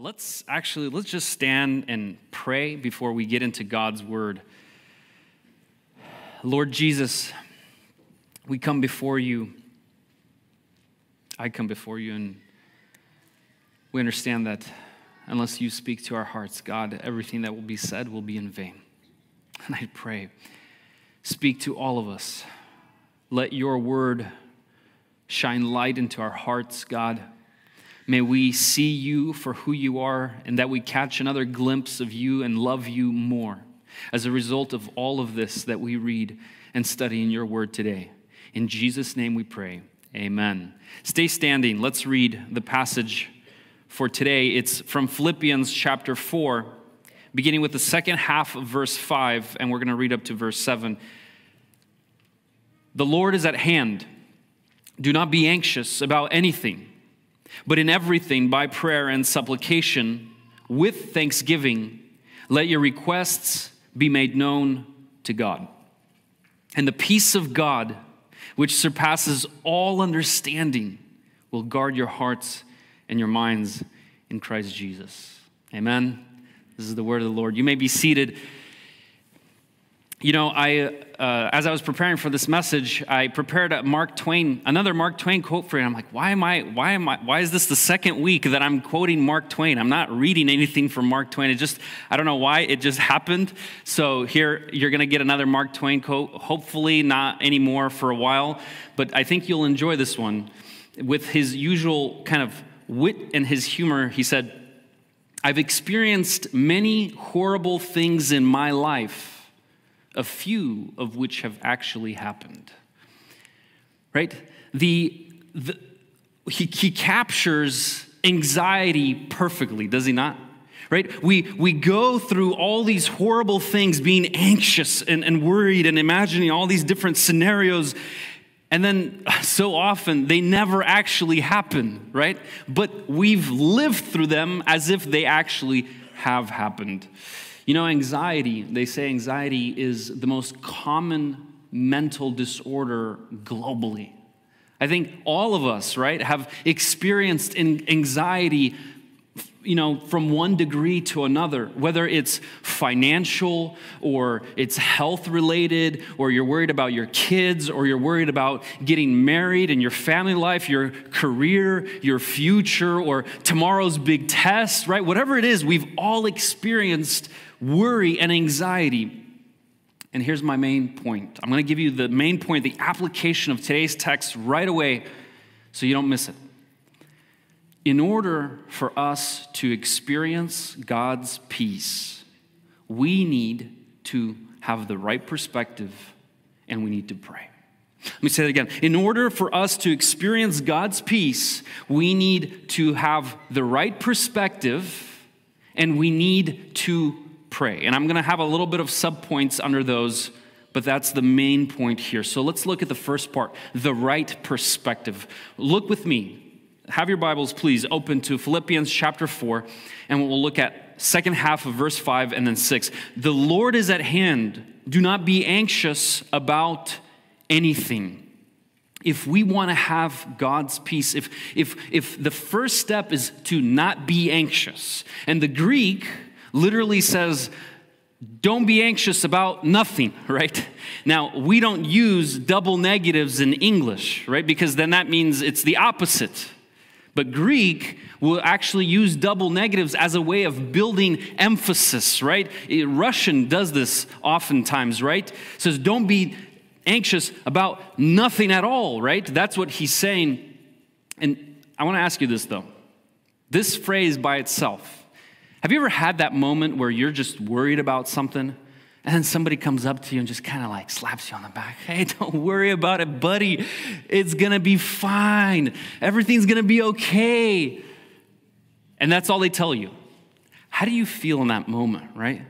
let's actually let's just stand and pray before we get into God's word. Lord Jesus, we come before you. I come before you and we understand that unless you speak to our hearts, God, everything that will be said will be in vain. And I pray, speak to all of us. Let your word shine light into our hearts, God. May we see you for who you are and that we catch another glimpse of you and love you more as a result of all of this that we read and study in your word today. In Jesus' name we pray. Amen. Stay standing. Let's read the passage for today. It's from Philippians chapter 4, beginning with the second half of verse 5, and we're going to read up to verse 7. The Lord is at hand. Do not be anxious about anything but in everything, by prayer and supplication, with thanksgiving, let your requests be made known to God. And the peace of God, which surpasses all understanding, will guard your hearts and your minds in Christ Jesus. Amen. This is the word of the Lord. You may be seated. You know, I, uh, as I was preparing for this message, I prepared a Mark Twain, another Mark Twain quote for you. I'm like, why am I, why am I, why is this the second week that I'm quoting Mark Twain? I'm not reading anything from Mark Twain. It just, I don't know why, it just happened. So here, you're going to get another Mark Twain quote. Hopefully, not anymore for a while, but I think you'll enjoy this one. With his usual kind of wit and his humor, he said, I've experienced many horrible things in my life a few of which have actually happened. Right? The, the, he, he captures anxiety perfectly, does he not? Right? We, we go through all these horrible things, being anxious and, and worried and imagining all these different scenarios. And then so often they never actually happen, right? But we've lived through them as if they actually have happened. You know, anxiety, they say anxiety is the most common mental disorder globally. I think all of us, right, have experienced anxiety you know, from one degree to another, whether it's financial or it's health related, or you're worried about your kids, or you're worried about getting married and your family life, your career, your future, or tomorrow's big test, right? Whatever it is, we've all experienced worry and anxiety. And here's my main point I'm going to give you the main point, the application of today's text right away so you don't miss it. In order for us to experience God's peace, we need to have the right perspective and we need to pray. Let me say that again. In order for us to experience God's peace, we need to have the right perspective and we need to pray. And I'm going to have a little bit of subpoints under those, but that's the main point here. So let's look at the first part the right perspective. Look with me. Have your Bibles, please, open to Philippians chapter 4, and we'll look at second half of verse 5 and then 6. The Lord is at hand. Do not be anxious about anything if we want to have God's peace, if, if, if the first step is to not be anxious, and the Greek literally says, don't be anxious about nothing, right? Now, we don't use double negatives in English, right? Because then that means it's the opposite. But Greek will actually use double negatives as a way of building emphasis, right? Russian does this oftentimes, right? says, don't be anxious about nothing at all, right? That's what he's saying. And I want to ask you this, though. This phrase by itself, have you ever had that moment where you're just worried about something and then somebody comes up to you and just kind of like slaps you on the back? Hey, don't worry about it, buddy. It's going to be fine. Everything's going to be okay. And that's all they tell you. How do you feel in that moment, right?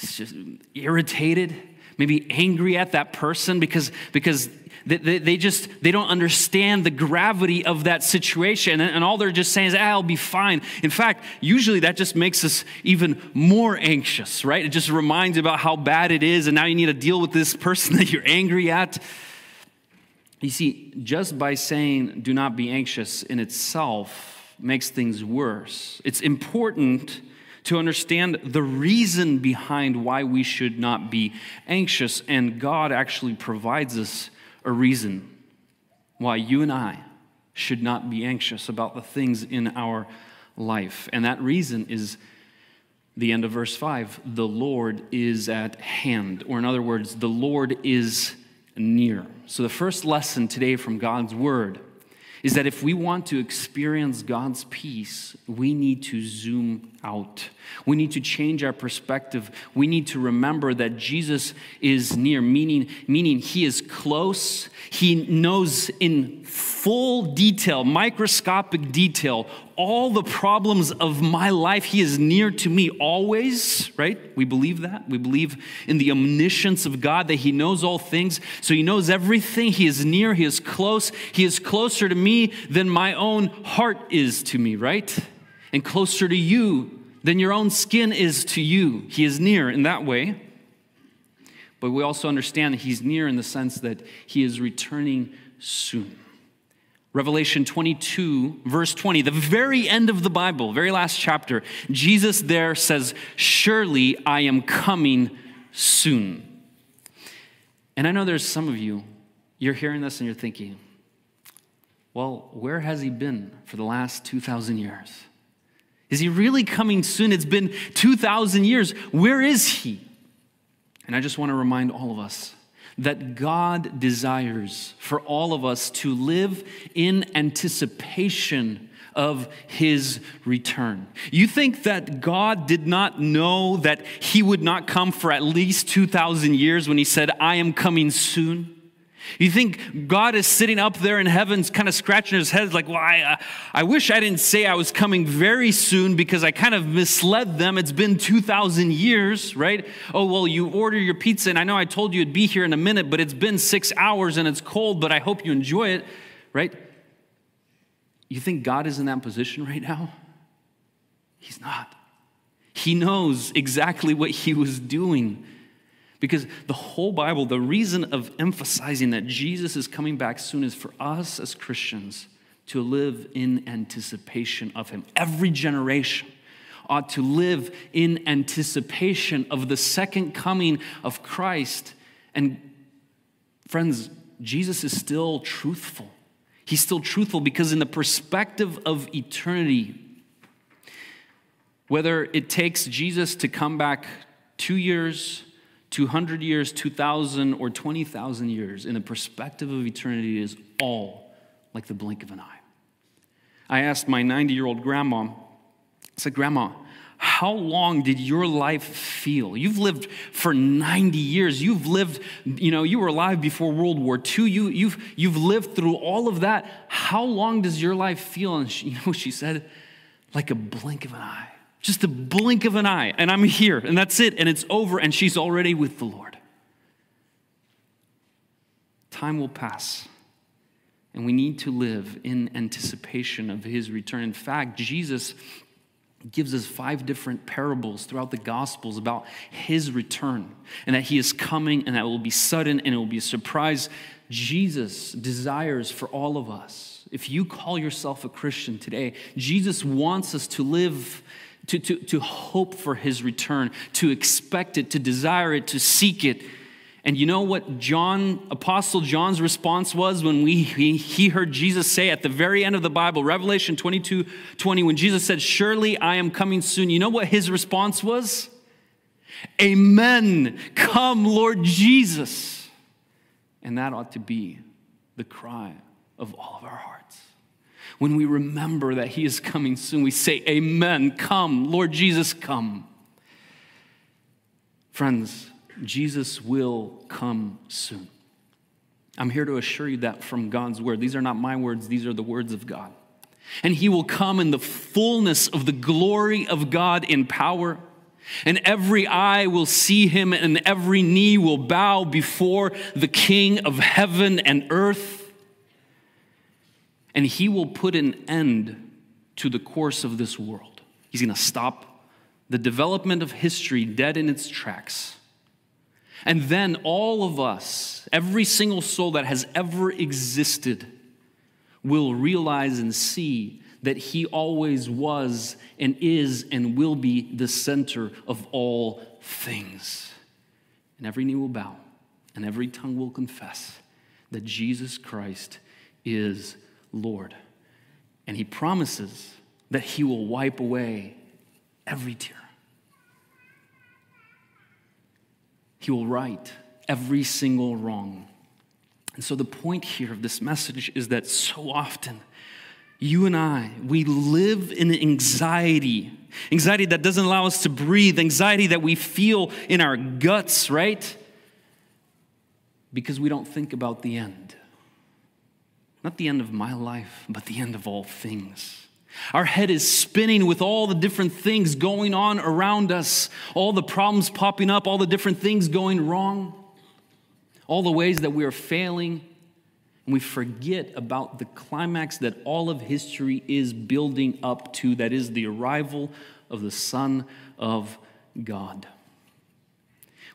It's just irritated, maybe angry at that person because, because they, they, just they don't understand the gravity of that situation. And, and all they're just saying is ah, i'll be fine. In fact usually that just makes us even more anxious right? It just reminds you about how bad it is and now you need to deal with this person that you're angry at. You see just by saying do not be anxious in itself makes things worse. It's important to understand the reason behind why we should not be anxious, and God actually provides us a reason why you and I should not be anxious about the things in our life. And that reason is the end of verse 5 the Lord is at hand. Or, in other words, the Lord is near. So, the first lesson today from God's word is that if we want to experience God's peace, we need to zoom out. We need to change our perspective. We need to remember that Jesus is near, meaning, meaning he is close. He knows in full detail, microscopic detail, all the problems of my life. He is near to me always, right? We believe that. We believe in the omniscience of God, that He knows all things. So He knows everything. He is near. He is close. He is closer to me than my own heart is to me, right? And closer to you than your own skin is to you. He is near in that way. But we also understand that He's near in the sense that He is returning soon. Revelation 22, verse 20, the very end of the Bible, very last chapter, Jesus there says, Surely I am coming soon. And I know there's some of you, you're hearing this and you're thinking, well, where has he been for the last 2,000 years? Is he really coming soon? It's been 2,000 years. Where is he? And I just want to remind all of us that God desires for all of us to live in anticipation of his return. You think that God did not know that he would not come for at least 2,000 years when he said, I am coming soon? You think God is sitting up there in heavens, kind of scratching his head, like, well, I, uh, I wish I didn't say I was coming very soon because I kind of misled them. It's been 2,000 years, right? Oh, well, you order your pizza, and I know I told you it'd be here in a minute, but it's been six hours and it's cold, but I hope you enjoy it, right? You think God is in that position right now? He's not. He knows exactly what he was doing because the whole Bible, the reason of emphasizing that Jesus is coming back soon is for us as Christians to live in anticipation of him. Every generation ought to live in anticipation of the second coming of Christ. And friends, Jesus is still truthful. He's still truthful because, in the perspective of eternity, whether it takes Jesus to come back two years, 200 years, 2,000, or 20,000 years in the perspective of eternity is all like the blink of an eye. I asked my 90 year old grandma, I said, Grandma, how long did your life feel? You've lived for 90 years. You've lived, you know, you were alive before World War II. You, you've, you've lived through all of that. How long does your life feel? And she, you know she said? Like a blink of an eye. Just a blink of an eye, and I'm here, and that's it, and it's over, and she's already with the Lord. Time will pass, and we need to live in anticipation of his return. In fact, Jesus gives us five different parables throughout the Gospels about his return and that he is coming and that will be sudden and it will be a surprise. Jesus desires for all of us. If you call yourself a Christian today, Jesus wants us to live to, to, to hope for his return, to expect it, to desire it, to seek it. And you know what John, Apostle John's response was when we, he, he heard Jesus say at the very end of the Bible, Revelation 22 20, when Jesus said, Surely I am coming soon. You know what his response was? Amen. Come, Lord Jesus. And that ought to be the cry of all of our hearts when we remember that He is coming soon, we say, Amen, come, Lord Jesus, come. Friends, Jesus will come soon. I'm here to assure you that from God's word. These are not my words, these are the words of God. And He will come in the fullness of the glory of God in power. And every eye will see him, and every knee will bow before the King of heaven and earth and he will put an end to the course of this world. He's going to stop the development of history dead in its tracks. And then all of us, every single soul that has ever existed, will realize and see that he always was and is and will be the center of all things. And every knee will bow and every tongue will confess that Jesus Christ is Lord. And he promises that he will wipe away every tear. He will right every single wrong. And so, the point here of this message is that so often, you and I, we live in anxiety. Anxiety that doesn't allow us to breathe, anxiety that we feel in our guts, right? Because we don't think about the end. Not the end of my life, but the end of all things. Our head is spinning with all the different things going on around us, all the problems popping up, all the different things going wrong, all the ways that we are failing. And we forget about the climax that all of history is building up to that is the arrival of the Son of God.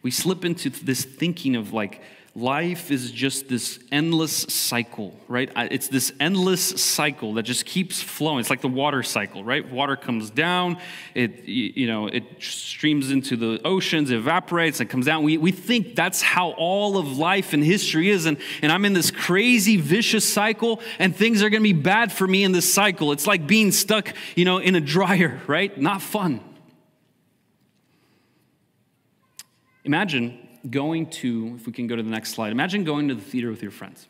We slip into this thinking of like, life is just this endless cycle, right? It's this endless cycle that just keeps flowing. It's like the water cycle, right? Water comes down, it you know, it streams into the oceans, evaporates, and comes down. We, we think that's how all of life and history is, and, and I'm in this crazy vicious cycle, and things are gonna be bad for me in this cycle. It's like being stuck, you know, in a dryer, right? Not fun. Imagine going to, if we can go to the next slide, imagine going to the theater with your friends.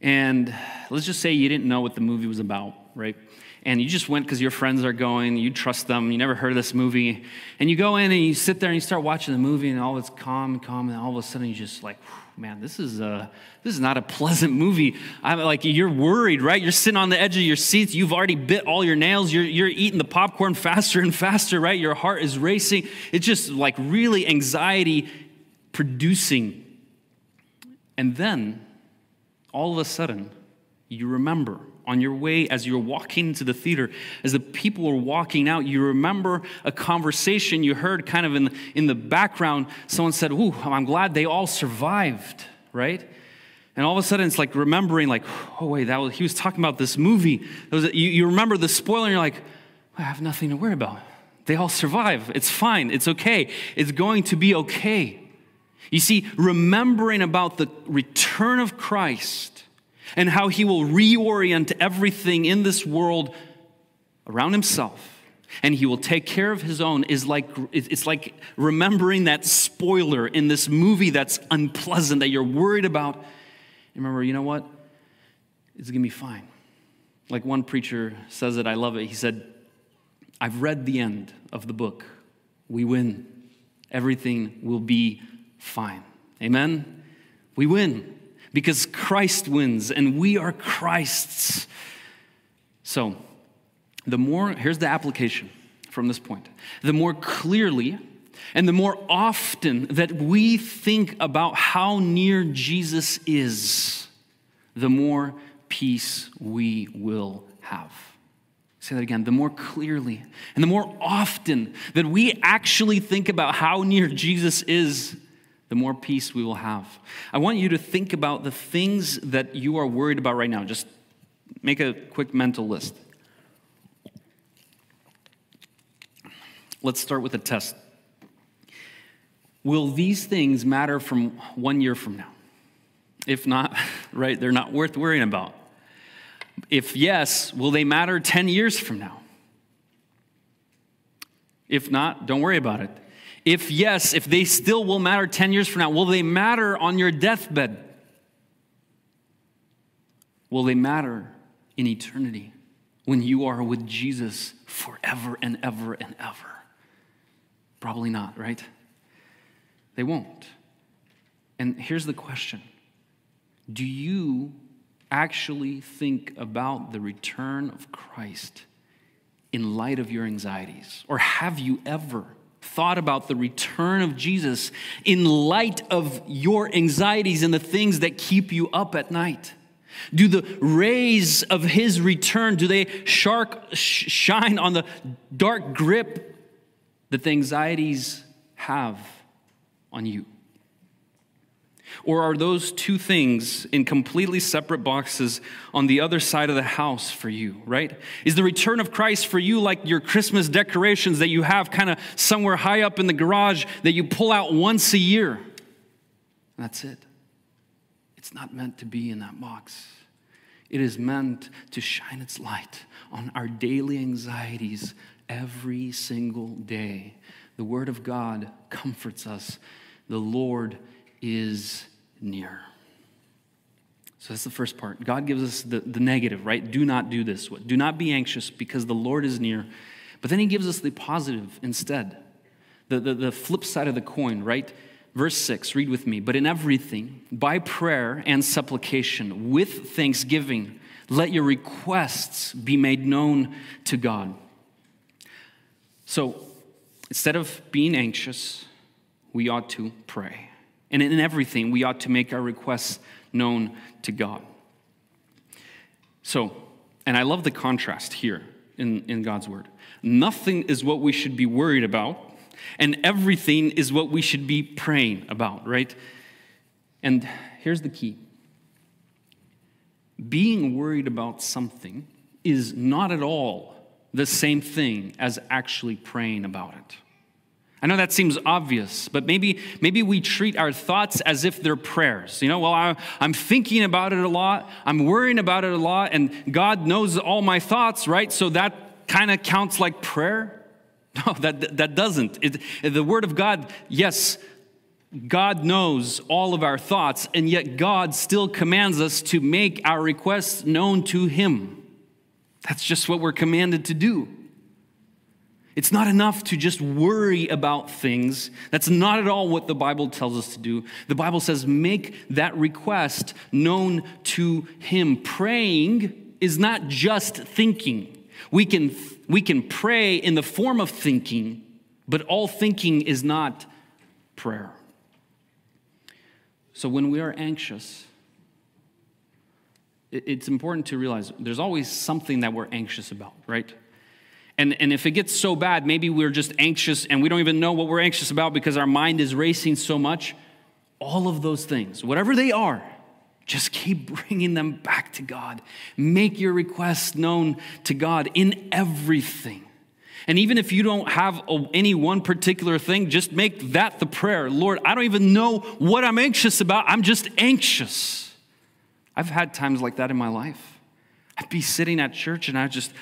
And let's just say you didn't know what the movie was about, right? And you just went because your friends are going, you trust them, you never heard of this movie. And you go in and you sit there and you start watching the movie, and all it's calm calm, and all of a sudden you just like, man, this is a, this is not a pleasant movie. I'm like, you're worried, right? You're sitting on the edge of your seats. You've already bit all your nails. You're, you're eating the popcorn faster and faster, right? Your heart is racing. It's just like really anxiety producing. And then all of a sudden, you remember on your way as you're walking into the theater, as the people are walking out, you remember a conversation you heard kind of in the, in the background. Someone said, Ooh, I'm glad they all survived, right? And all of a sudden, it's like remembering, like, oh, wait, that was, he was talking about this movie. Was, you, you remember the spoiler, and you're like, I have nothing to worry about. They all survive. It's fine. It's okay. It's going to be okay. You see, remembering about the return of Christ and how he will reorient everything in this world around himself and he will take care of his own is like it's like remembering that spoiler in this movie that's unpleasant that you're worried about. Remember you know what? It's going to be fine. Like one preacher says it i love it. He said i've read the end of the book. We win. Everything will be fine. Amen? We win because Christ wins and we are Christ's. So, the more, here's the application from this point. The more clearly and the more often that we think about how near Jesus is, the more peace we will have. Say that again. The more clearly and the more often that we actually think about how near Jesus is, the more peace we will have. I want you to think about the things that you are worried about right now. Just make a quick mental list. Let's start with a test. Will these things matter from one year from now? If not, right, they're not worth worrying about. If yes, will they matter 10 years from now? If not, don't worry about it. If yes, if they still will matter 10 years from now, will they matter on your deathbed? Will they matter in eternity when you are with Jesus forever and ever and ever? Probably not, right? They won't. And here's the question Do you actually think about the return of Christ in light of your anxieties? Or have you ever? Thought about the return of Jesus in light of your anxieties and the things that keep you up at night? Do the rays of his return, do they shark, shine on the dark grip that the anxieties have on you? Or are those two things in completely separate boxes on the other side of the house for you, right? Is the return of Christ for you like your Christmas decorations that you have kind of somewhere high up in the garage that you pull out once a year? That's it. It's not meant to be in that box. It is meant to shine its light on our daily anxieties every single day. The Word of God comforts us. The Lord is near. So that's the first part. God gives us the, the negative, right? Do not do this. Do not be anxious because the Lord is near. But then he gives us the positive instead. The, the, the flip side of the coin, right? Verse 6, read with me. But in everything, by prayer and supplication, with thanksgiving, let your requests be made known to God. So instead of being anxious, we ought to pray. And in everything, we ought to make our requests known to God. So, and I love the contrast here in, in God's word. Nothing is what we should be worried about, and everything is what we should be praying about, right? And here's the key being worried about something is not at all the same thing as actually praying about it. I know that seems obvious, but maybe, maybe we treat our thoughts as if they're prayers. You know, well, I, I'm thinking about it a lot, I'm worrying about it a lot, and God knows all my thoughts, right? So that kind of counts like prayer? No, that, that doesn't. It, the Word of God, yes, God knows all of our thoughts, and yet God still commands us to make our requests known to Him. That's just what we're commanded to do. It's not enough to just worry about things. That's not at all what the Bible tells us to do. The Bible says, make that request known to Him. Praying is not just thinking. We can, we can pray in the form of thinking, but all thinking is not prayer. So when we are anxious, it's important to realize there's always something that we're anxious about, right? And, and if it gets so bad, maybe we're just anxious and we don't even know what we're anxious about because our mind is racing so much. All of those things, whatever they are, just keep bringing them back to God. Make your requests known to God in everything. And even if you don't have any one particular thing, just make that the prayer. Lord, I don't even know what I'm anxious about. I'm just anxious. I've had times like that in my life. I'd be sitting at church and I just,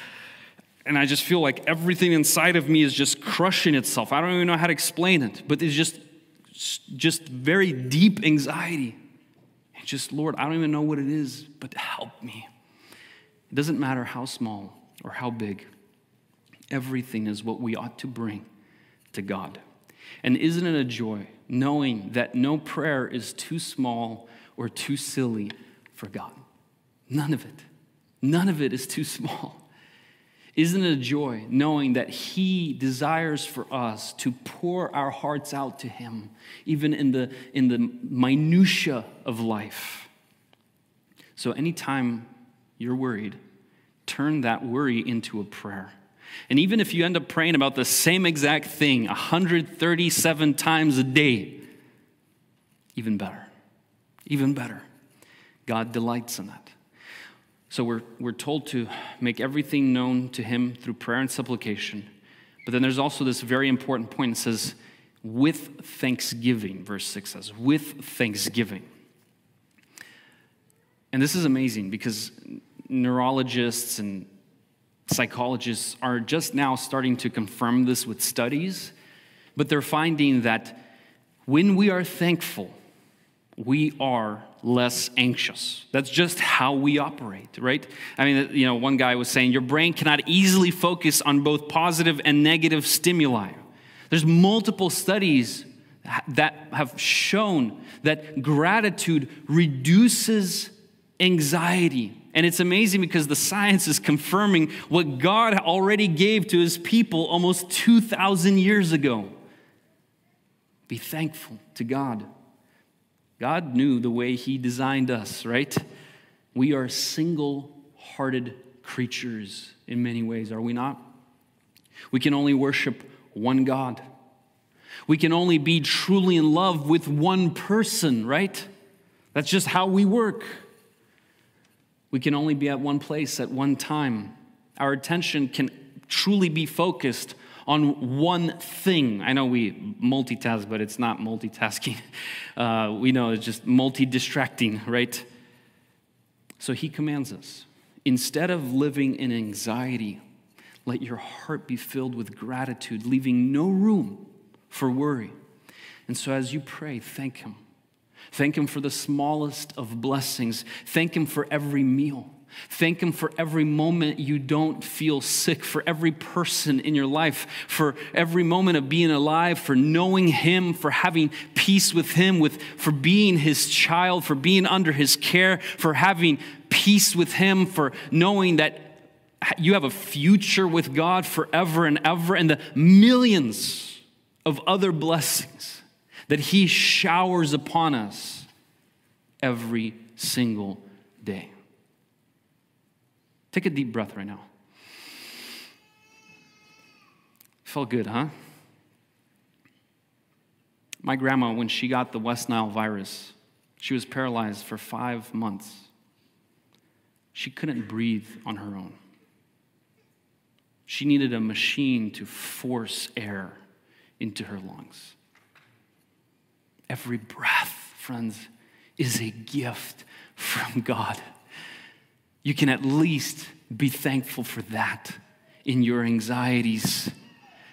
and I just feel like everything inside of me is just crushing itself. I don't even know how to explain it, but it's just, just very deep anxiety. And just, Lord, I don't even know what it is, but help me. It doesn't matter how small or how big, everything is what we ought to bring to God. And isn't it a joy knowing that no prayer is too small or too silly for God? None of it. None of it is too small. Isn't it a joy knowing that He desires for us to pour our hearts out to Him, even in the, in the minutiae of life? So, anytime you're worried, turn that worry into a prayer. And even if you end up praying about the same exact thing 137 times a day, even better. Even better. God delights in that. So we're, we're told to make everything known to him through prayer and supplication. But then there's also this very important point. It says, with thanksgiving, verse 6 says, with thanksgiving. And this is amazing because neurologists and psychologists are just now starting to confirm this with studies, but they're finding that when we are thankful, we are less anxious. That's just how we operate, right? I mean, you know, one guy was saying your brain cannot easily focus on both positive and negative stimuli. There's multiple studies that have shown that gratitude reduces anxiety. And it's amazing because the science is confirming what God already gave to his people almost 2,000 years ago. Be thankful to God. God knew the way He designed us, right? We are single hearted creatures in many ways, are we not? We can only worship one God. We can only be truly in love with one person, right? That's just how we work. We can only be at one place at one time. Our attention can truly be focused on one thing. I know we multitask, but it's not multitasking. Uh, we know it's just multi distracting, right? So he commands us instead of living in anxiety, let your heart be filled with gratitude, leaving no room for worry. And so as you pray, thank him. Thank him for the smallest of blessings. Thank him for every meal. Thank Him for every moment you don't feel sick, for every person in your life, for every moment of being alive, for knowing Him, for having peace with Him, with, for being His child, for being under His care, for having peace with Him, for knowing that you have a future with God forever and ever, and the millions of other blessings that He showers upon us every single day. Take a deep breath right now. Felt good, huh? My grandma, when she got the West Nile virus, she was paralyzed for five months. She couldn't breathe on her own. She needed a machine to force air into her lungs. Every breath, friends, is a gift from God. You can at least be thankful for that in your anxieties.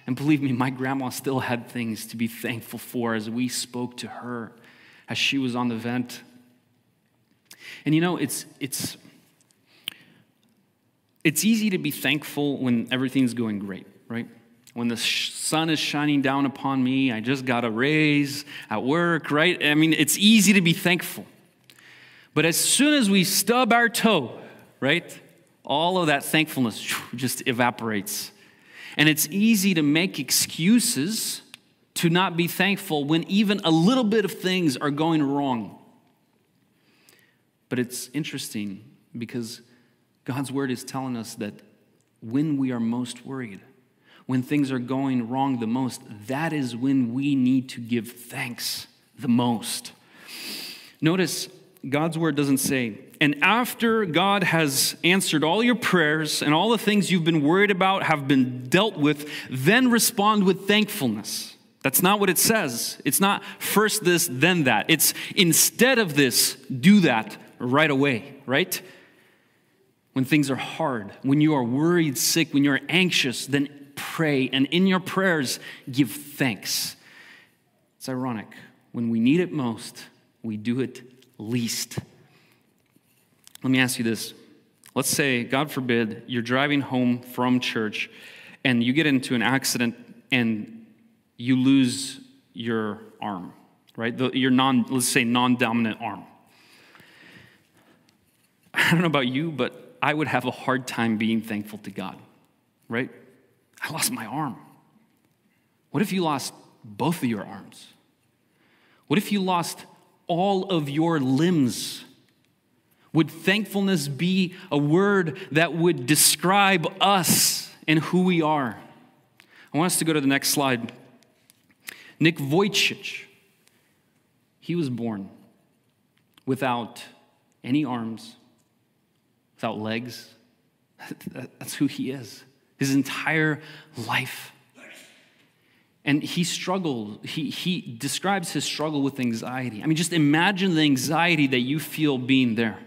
And believe me, my grandma still had things to be thankful for as we spoke to her as she was on the vent. And you know, it's, it's, it's easy to be thankful when everything's going great, right? When the sun is shining down upon me, I just got a raise at work, right? I mean, it's easy to be thankful. But as soon as we stub our toe, right? All of that thankfulness just evaporates. And it's easy to make excuses to not be thankful when even a little bit of things are going wrong. But it's interesting because God's word is telling us that when we are most worried, when things are going wrong the most, that is when we need to give thanks the most. Notice God's word doesn't say, and after God has answered all your prayers and all the things you've been worried about have been dealt with, then respond with thankfulness. That's not what it says. It's not first this, then that. It's instead of this, do that right away, right? When things are hard, when you are worried, sick, when you're anxious, then pray. And in your prayers, give thanks. It's ironic. When we need it most, we do it least. Let me ask you this. Let's say, God forbid, you're driving home from church and you get into an accident and you lose your arm, right? The, your non, let's say, non dominant arm. I don't know about you, but I would have a hard time being thankful to God, right? I lost my arm. What if you lost both of your arms? What if you lost all of your limbs? Would thankfulness be a word that would describe us and who we are? I want us to go to the next slide. Nick Vujicic, he was born without any arms, without legs. That's who he is, his entire life. And he struggled, he, he describes his struggle with anxiety. I mean, just imagine the anxiety that you feel being there.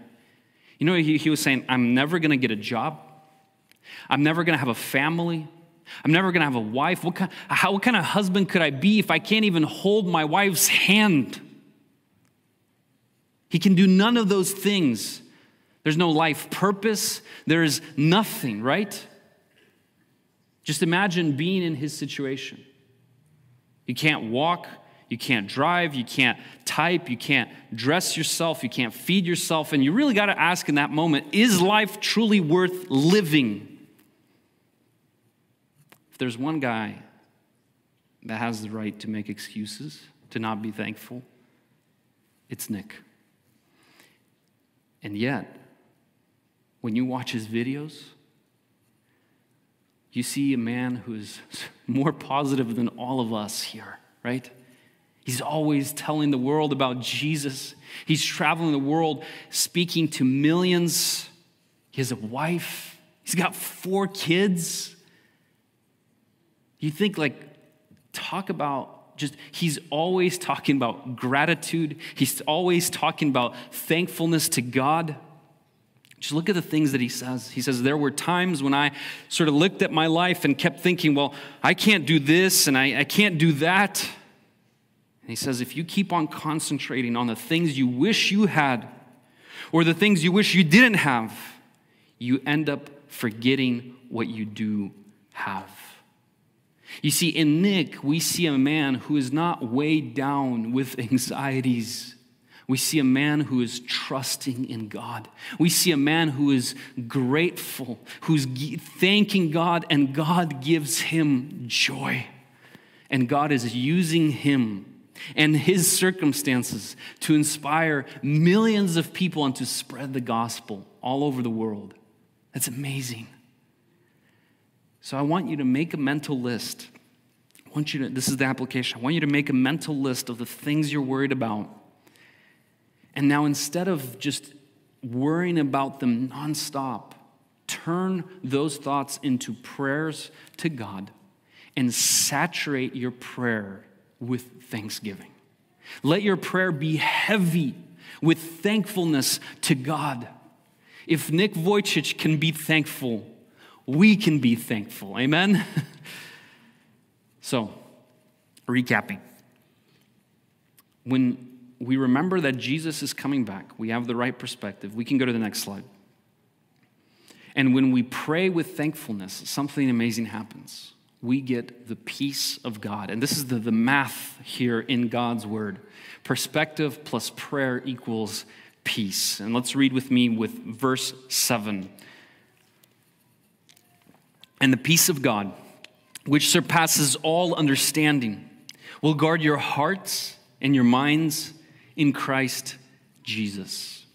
You know, he, he was saying, I'm never going to get a job. I'm never going to have a family. I'm never going to have a wife. What kind, how, what kind of husband could I be if I can't even hold my wife's hand? He can do none of those things. There's no life purpose. There's nothing, right? Just imagine being in his situation. You can't walk, you can't drive, you can't type, you can't dress yourself, you can't feed yourself. And you really got to ask in that moment is life truly worth living? If there's one guy that has the right to make excuses, to not be thankful, it's Nick. And yet, when you watch his videos, you see a man who is more positive than all of us here, right? He's always telling the world about Jesus. He's traveling the world speaking to millions. He has a wife, he's got four kids. You think, like, talk about just, he's always talking about gratitude, he's always talking about thankfulness to God. Just look at the things that he says. He says, There were times when I sort of looked at my life and kept thinking, well, I can't do this and I, I can't do that. And he says, if you keep on concentrating on the things you wish you had or the things you wish you didn't have, you end up forgetting what you do have. You see, in Nick, we see a man who is not weighed down with anxieties we see a man who is trusting in God. We see a man who is grateful, who's thanking God, and God gives him joy. And God is using him and his circumstances to inspire millions of people and to spread the gospel all over the world. That's amazing. So I want you to make a mental list. I want you to, this is the application. I want you to make a mental list of the things you're worried about and now instead of just worrying about them nonstop, turn those thoughts into prayers to God and saturate your prayer with thanksgiving. Let your prayer be heavy with thankfulness to God. If Nick Vujicic can be thankful, we can be thankful. Amen? so, recapping. When we remember that Jesus is coming back, we have the right perspective. We can go to the next slide. And when we pray with thankfulness, something amazing happens. We get the peace of God. And this is the, the math here in God's word. Perspective plus prayer equals peace. And let's read with me with verse 7. And the peace of God, which surpasses all understanding, will guard your hearts and your minds in Christ Jesus.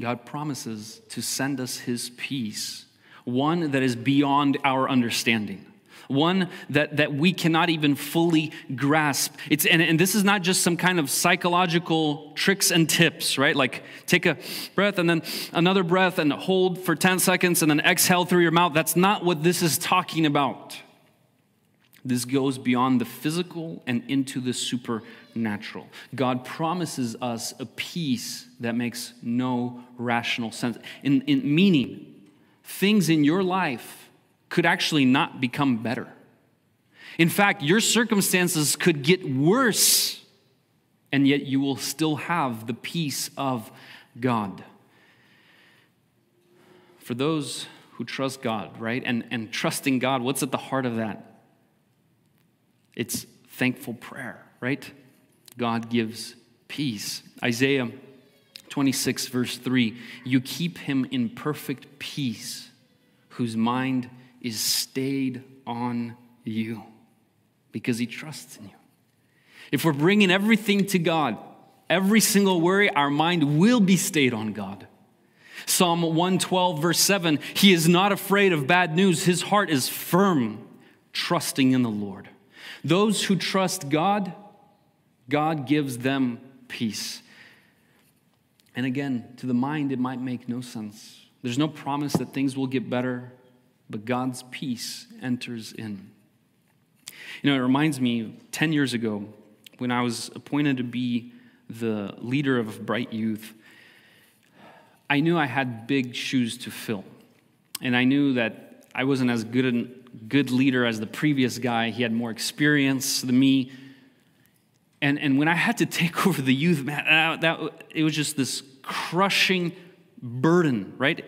God promises to send us his peace, one that is beyond our understanding one that, that we cannot even fully grasp. It's, and, and this is not just some kind of psychological tricks and tips, right? Like take a breath and then another breath and hold for 10 seconds and then exhale through your mouth. That's not what this is talking about. This goes beyond the physical and into the supernatural. God promises us a peace that makes no rational sense. In, in meaning, things in your life could actually not become better. In fact, your circumstances could get worse, and yet you will still have the peace of God. For those who trust God, right? And, and trusting God, what's at the heart of that? It's thankful prayer, right? God gives peace. Isaiah 26, verse 3 You keep him in perfect peace, whose mind is stayed on you because he trusts in you. If we're bringing everything to God, every single worry, our mind will be stayed on God. Psalm 112, verse 7 He is not afraid of bad news, his heart is firm, trusting in the Lord. Those who trust God, God gives them peace. And again, to the mind, it might make no sense. There's no promise that things will get better, but God's peace enters in. You know, it reminds me 10 years ago when I was appointed to be the leader of Bryte Youth, I knew I had big shoes to fill. And I knew that I wasn't as good a good leader as the previous guy. He had more experience than me. And, and when I had to take over the youth, man, that, that, it was just this crushing burden, right?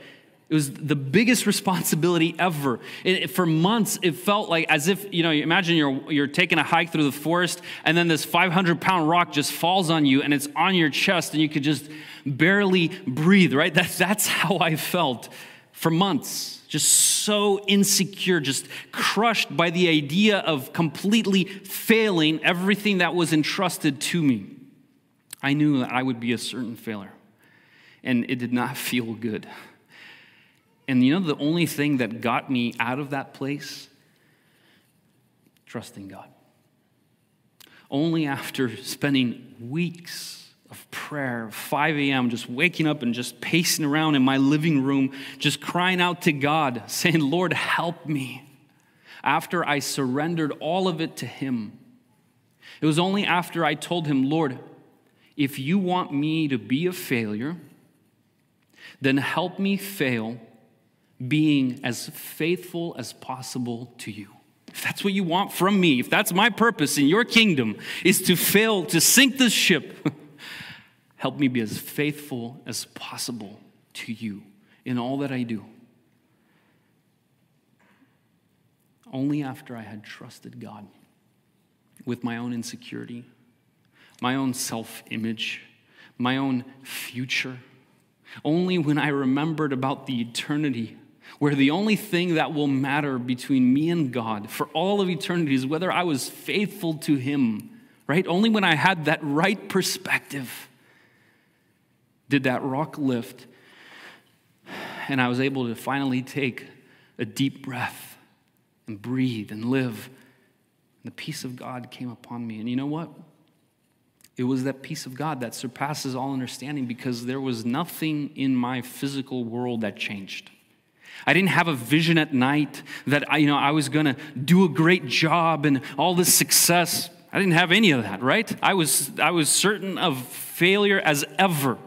It was the biggest responsibility ever. It, for months, it felt like as if, you know, imagine you're, you're taking a hike through the forest and then this 500 pound rock just falls on you and it's on your chest and you could just barely breathe, right? That, that's how I felt for months just so insecure, just crushed by the idea of completely failing everything that was entrusted to me. I knew that I would be a certain failure, and it did not feel good. And you know, the only thing that got me out of that place? Trusting God. only after spending weeks of prayer, 5 a.m., just waking up and just pacing around in my living room, just crying out to God, saying, Lord, help me. After I surrendered all of it to Him, it was only after I told Him, Lord, if you want me to be a failure, then help me fail being as faithful as possible to you. If that's what you want from me, if that's my purpose in your kingdom, is to fail to sink this ship, help me be as faithful as possible to you in all that I do. Only after I had trusted God with my own insecurity, my own self image, my own future, only when I remembered about the eternity where the only thing that will matter between me and God for all of eternity is whether I was faithful to Him, right? Only when I had that right perspective did that rock lift, and I was able to finally take a deep breath and breathe and live. And the peace of God came upon me. And you know what? It was that peace of God that surpasses all understanding because there was nothing in my physical world that changed. I didn't have a vision at night that I, you know, I was going to do a great job and all this success. I didn't have any of that, right? I was, I was certain of failure as ever.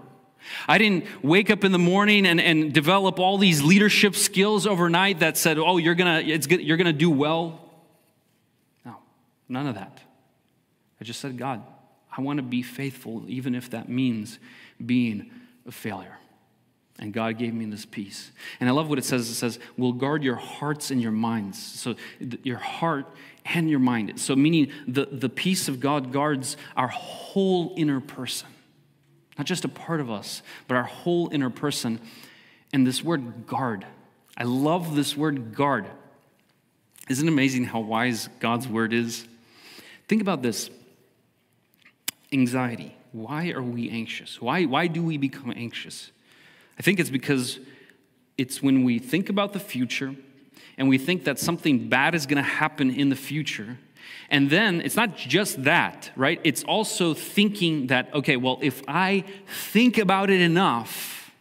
I didn't wake up in the morning and, and develop all these leadership skills overnight that said, oh, you're going to you're going to do well. No, none of that. I just said, God, I want to be faithful, even if that means being a failure. And God gave me this peace. And I love what it says. It says, will guard your hearts and your minds. So your heart and your mind. So meaning the, the peace of God guards our whole inner person. Not just a part of us, but our whole inner person. And this word guard. I love this word guard. Isn't it amazing how wise God's word is? Think about this anxiety. Why are we anxious? Why, why do we become anxious? I think it's because it's when we think about the future and we think that something bad is going to happen in the future. And then it's not just that, right? It's also thinking that, okay, well, if I think about it enough,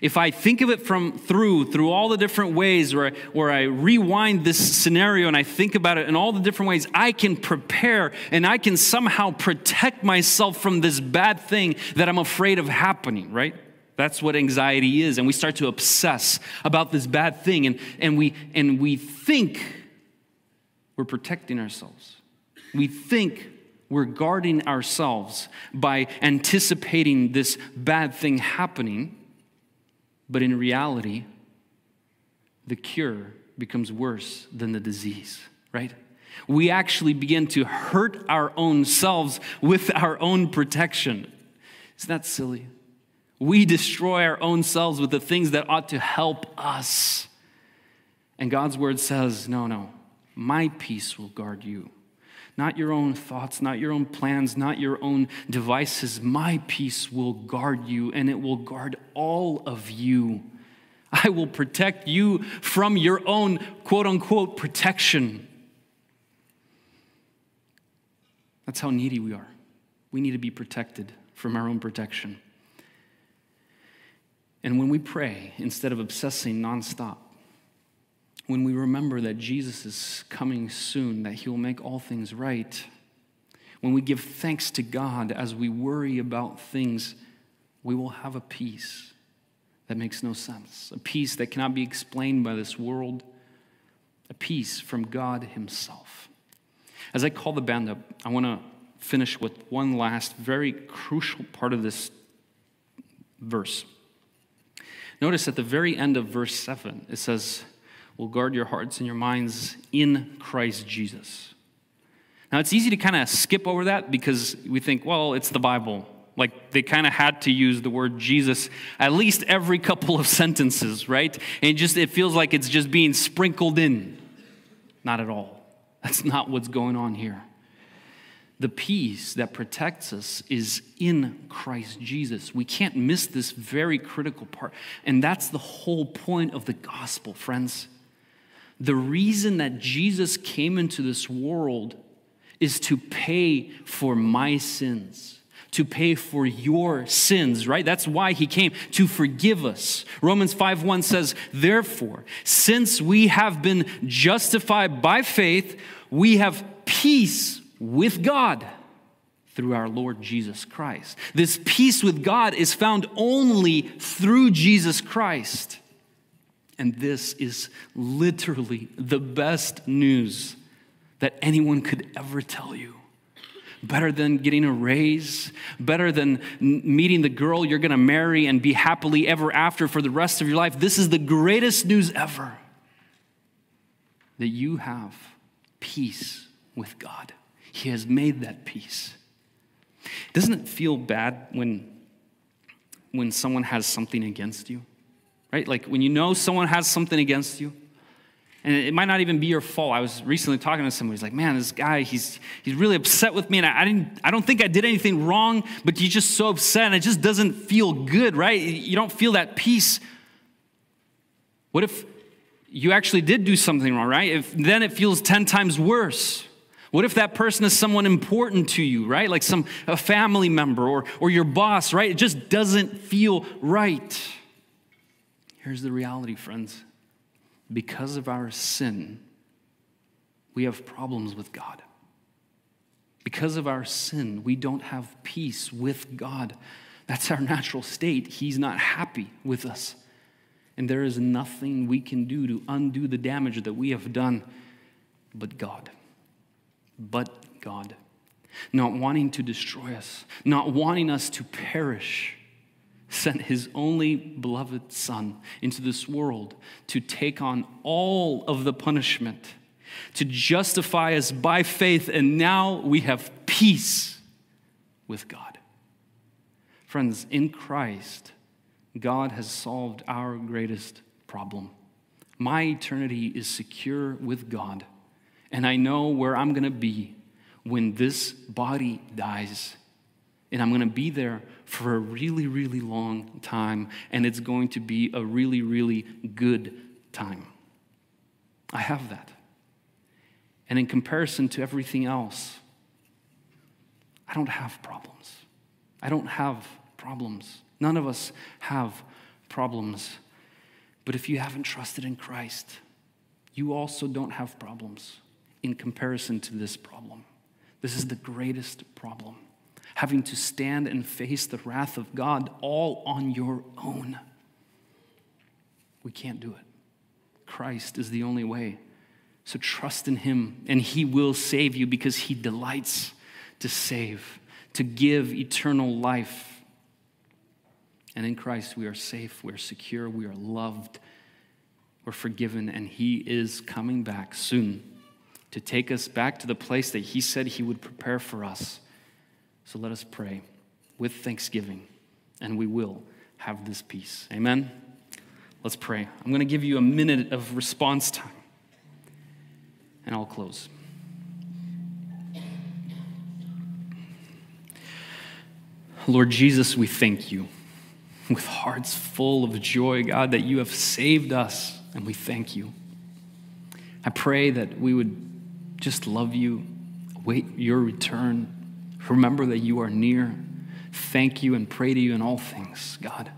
if I think of it from through, through all the different ways where, where I rewind this scenario and I think about it in all the different ways, I can prepare and I can somehow protect myself from this bad thing that I'm afraid of happening, right? That's what anxiety is. And we start to obsess about this bad thing and, and, we, and we think we're protecting ourselves. We think we're guarding ourselves by anticipating this bad thing happening. But in reality, the cure becomes worse than the disease, right? We actually begin to hurt our own selves with our own protection. Isn't that silly? We destroy our own selves with the things that ought to help us. And God's word says, no, no, my peace will guard you. Not your own thoughts, not your own plans, not your own devices. My peace will guard you, and it will guard all of you. I will protect you from your own quote unquote protection. That's how needy we are. We need to be protected from our own protection. And when we pray, instead of obsessing nonstop, when we remember that Jesus is coming soon, that he will make all things right, when we give thanks to God as we worry about things, we will have a peace that makes no sense, a peace that cannot be explained by this world, a peace from God Himself. As I call the band up, I want to finish with one last very crucial part of this verse. Notice at the very end of verse 7, it says, Will guard your hearts and your minds in Christ Jesus. Now, it's easy to kind of skip over that because we think, well, it's the Bible. Like they kind of had to use the word Jesus at least every couple of sentences, right? And just it feels like it's just being sprinkled in. Not at all. That's not what's going on here. The peace that protects us is in Christ Jesus. We can't miss this very critical part. And that's the whole point of the gospel, friends. The reason that Jesus came into this world is to pay for my sins, to pay for your sins, right? That's why he came to forgive us. Romans 5:1 says, "Therefore, since we have been justified by faith, we have peace with God." Through our Lord Jesus Christ. This peace with God is found only through Jesus Christ. And this is literally the best news that anyone could ever tell you. Better than getting a raise, better than meeting the girl you're gonna marry and be happily ever after for the rest of your life. This is the greatest news ever that you have peace with God. He has made that peace. Doesn't it feel bad when, when someone has something against you? Right? Like when you know someone has something against you, and it might not even be your fault. I was recently talking to somebody. He's like, "Man, this guy, he's he's really upset with me, and I, I didn't. I don't think I did anything wrong, but he's just so upset, and it just doesn't feel good, right? You don't feel that peace. What if you actually did do something wrong, right? If then it feels ten times worse. What if that person is someone important to you, right? Like some a family member or or your boss, right? It just doesn't feel right. Here's the reality, friends because of our sin, we have problems with God. Because of our sin, we don't have peace with God. That's our natural state. He's not happy with us. And there is nothing we can do to undo the damage that we have done but God. But God. Not wanting to destroy us, not wanting us to perish sent his only beloved Son into this world to take on all of the punishment, to justify us by faith, and now we have peace with God. Friends, in Christ, God has solved our greatest problem. My eternity is secure with God, and I know where I'm going to be when this body dies. And I'm going to be there for a really, really long time, and it's going to be a really, really good time. I have that. And in comparison to everything else, I don't have problems. I don't have problems. None of us have problems. But if you haven't trusted in Christ, you also don't have problems in comparison to this problem. This is the greatest problem having to stand and face the wrath of God all on your own. We can't do it. Christ is the only way. So trust in Him, and He will save you because He delights to save, to give eternal life. And in Christ, we are safe, we're secure, we are loved, we're forgiven, and He is coming back soon to take us back to the place that He said He would prepare for us so let us pray with thanksgiving, and we will have this peace. Amen? Let's pray. I'm going to give you a minute of response time, and I'll close. Lord Jesus, we thank you with hearts full of joy, God, that you have saved us, and we thank you. I pray that we would just love you, wait your return Remember that you are near. Thank you and pray to you in all things, God.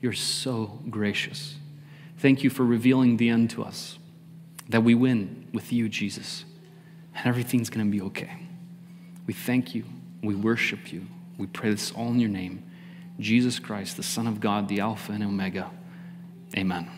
You're so gracious. Thank you for revealing the end to us, that we win with you, Jesus, and everything's going to be okay. We thank you. We worship you. We pray this all in your name. Jesus Christ, the Son of God, the Alpha and Omega. Amen.